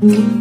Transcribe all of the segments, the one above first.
Mm-hmm.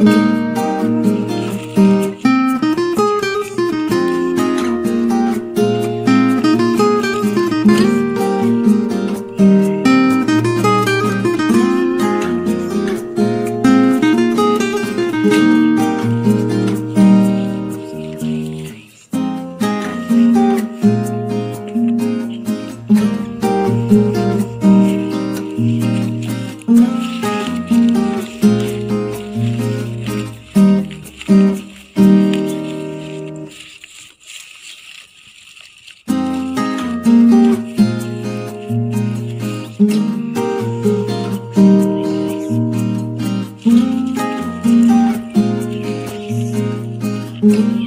Música Mm-hmm.